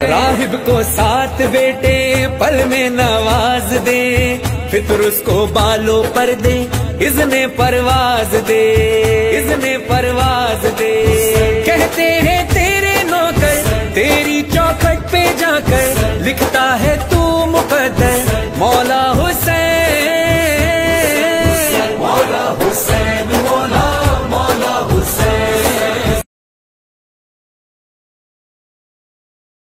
राहिब को सात बेटे, पल में नवाज़ दे। फितर उसको बालों पर दे इसने परवाज दे इसने परवाज दे। कहते हैं, तेरे नौकर, तेरी चौखट पे जाकर, लिखता है तू